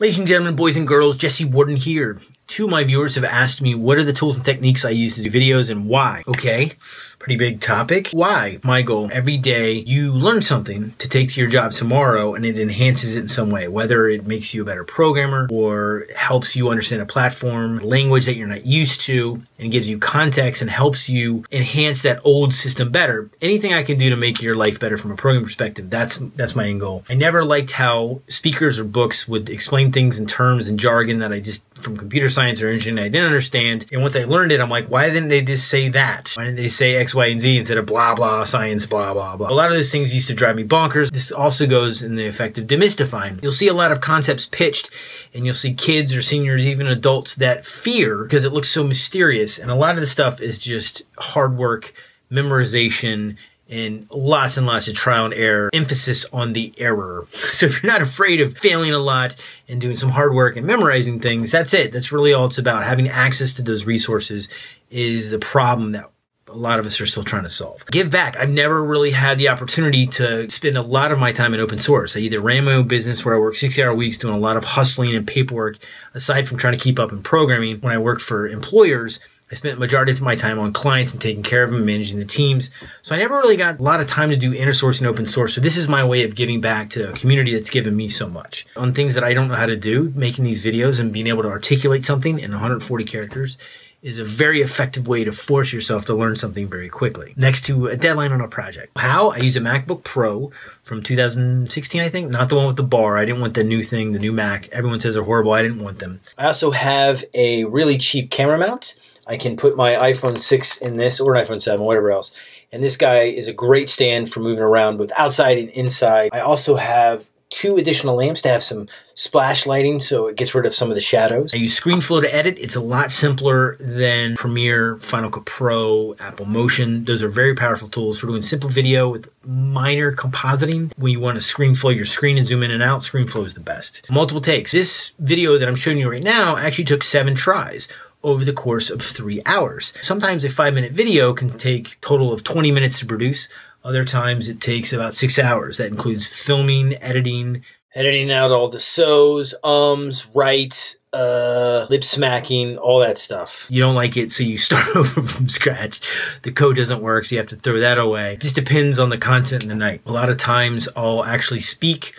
Ladies and gentlemen, boys and girls, Jesse Warden here. Two of my viewers have asked me what are the tools and techniques I use to do videos and why. Okay, pretty big topic. Why? My goal every day you learn something to take to your job tomorrow and it enhances it in some way, whether it makes you a better programmer or helps you understand a platform, language that you're not used to, and gives you context and helps you enhance that old system better. Anything I can do to make your life better from a programming perspective, that's that's my end goal. I never liked how speakers or books would explain things in terms and jargon that I just from computer science or engineering I didn't understand. And once I learned it, I'm like, why didn't they just say that? Why didn't they say X, Y, and Z instead of blah, blah, science, blah, blah, blah? A lot of those things used to drive me bonkers. This also goes in the effect of demystifying. You'll see a lot of concepts pitched and you'll see kids or seniors, even adults that fear because it looks so mysterious. And a lot of the stuff is just hard work, memorization, and lots and lots of trial and error, emphasis on the error. So if you're not afraid of failing a lot and doing some hard work and memorizing things, that's it. That's really all it's about. Having access to those resources is the problem that a lot of us are still trying to solve. Give back. I've never really had the opportunity to spend a lot of my time in open source. I either ran my own business where I worked 60 hour weeks doing a lot of hustling and paperwork, aside from trying to keep up in programming. When I worked for employers, I spent majority of my time on clients and taking care of them, and managing the teams. So I never really got a lot of time to do inner source and open source. So this is my way of giving back to a community that's given me so much. On things that I don't know how to do, making these videos and being able to articulate something in 140 characters is a very effective way to force yourself to learn something very quickly. Next to a deadline on a project. How? I use a MacBook Pro from 2016, I think. Not the one with the bar. I didn't want the new thing, the new Mac. Everyone says they're horrible. I didn't want them. I also have a really cheap camera mount. I can put my iPhone 6 in this or an iPhone 7, whatever else. And this guy is a great stand for moving around with outside and inside. I also have two additional lamps to have some splash lighting so it gets rid of some of the shadows. I use ScreenFlow to edit. It's a lot simpler than Premiere, Final Cut Pro, Apple Motion. Those are very powerful tools for doing simple video with minor compositing. When you want to ScreenFlow your screen and zoom in and out, ScreenFlow is the best. Multiple takes. This video that I'm showing you right now actually took seven tries over the course of three hours. Sometimes a five minute video can take total of 20 minutes to produce. Other times it takes about six hours. That includes filming, editing, editing out all the so's, ums, rights, uh, lip smacking, all that stuff. You don't like it, so you start over from scratch. The code doesn't work, so you have to throw that away. It just depends on the content in the night. A lot of times I'll actually speak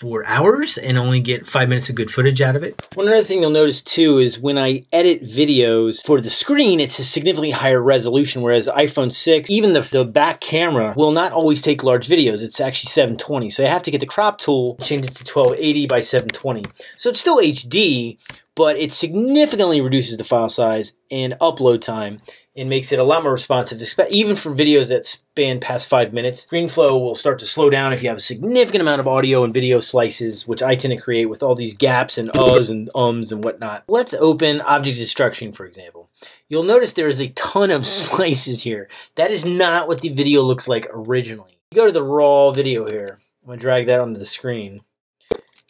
for hours and only get five minutes of good footage out of it. One other thing you'll notice too is when I edit videos for the screen, it's a significantly higher resolution, whereas iPhone 6, even the, the back camera will not always take large videos. It's actually 720. So I have to get the crop tool, change it to 1280 by 720. So it's still HD, but it significantly reduces the file size and upload time and makes it a lot more responsive, even for videos that span past five minutes. ScreenFlow will start to slow down if you have a significant amount of audio and video slices, which I tend to create with all these gaps and uhs and ums and whatnot. Let's open Object Destructuring, for example. You'll notice there is a ton of slices here. That is not what the video looks like originally. You go to the raw video here. I'm to drag that onto the screen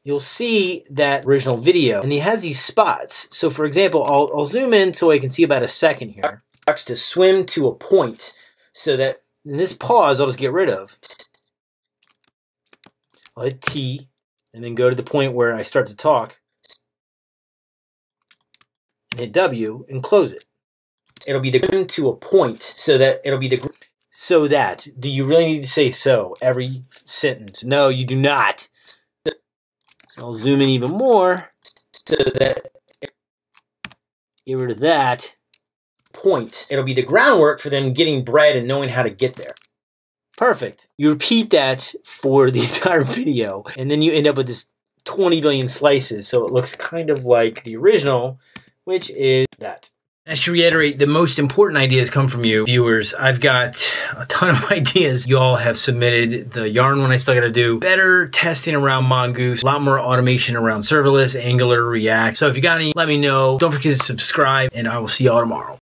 you'll see that original video and he has these spots. So for example, I'll, I'll zoom in so I can see about a second here to swim to a point so that this pause I'll just get rid of. I'll hit T and then go to the point where I start to talk and hit W and close it. It'll be the to a point so that it'll be the so that. Do you really need to say so every sentence? No, you do not. So I'll zoom in even more so that get rid of that point. It'll be the groundwork for them getting bread and knowing how to get there. Perfect. You repeat that for the entire video, and then you end up with this 20 billion slices, so it looks kind of like the original, which is that. I should reiterate, the most important ideas come from you, viewers. I've got a ton of ideas. You all have submitted the yarn one I still got to do. Better testing around Mongoose, a lot more automation around serverless, Angular, React. So if you got any, let me know. Don't forget to subscribe, and I will see y'all tomorrow.